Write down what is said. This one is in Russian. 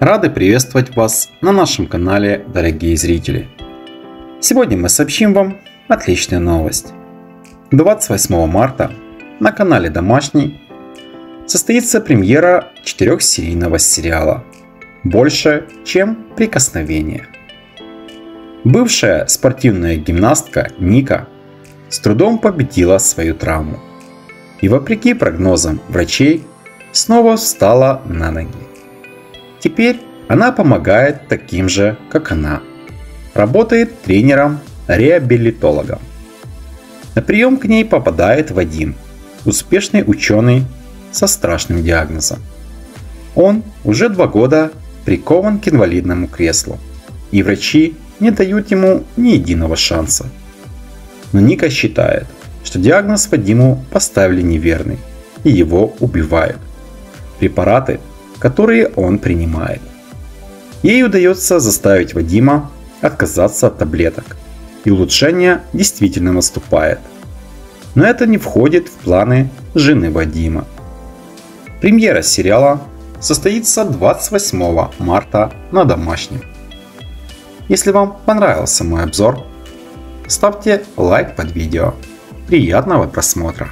Рады приветствовать вас на нашем канале, дорогие зрители. Сегодня мы сообщим вам отличную новость. 28 марта на канале Домашний состоится премьера четырехсерийного сериала «Больше, чем прикосновение». Бывшая спортивная гимнастка Ника с трудом победила свою травму и вопреки прогнозам врачей снова встала на ноги. Теперь она помогает таким же, как она. Работает тренером-реабилитологом. На прием к ней попадает Вадим, успешный ученый со страшным диагнозом. Он уже два года прикован к инвалидному креслу, и врачи не дают ему ни единого шанса. Но Ника считает, что диагноз Вадиму поставили неверный, и его убивают. Препараты, которые он принимает. Ей удается заставить Вадима отказаться от таблеток, и улучшение действительно наступает. Но это не входит в планы жены Вадима. Премьера сериала состоится 28 марта на домашнем. Если вам понравился мой обзор, ставьте лайк под видео. Приятного просмотра!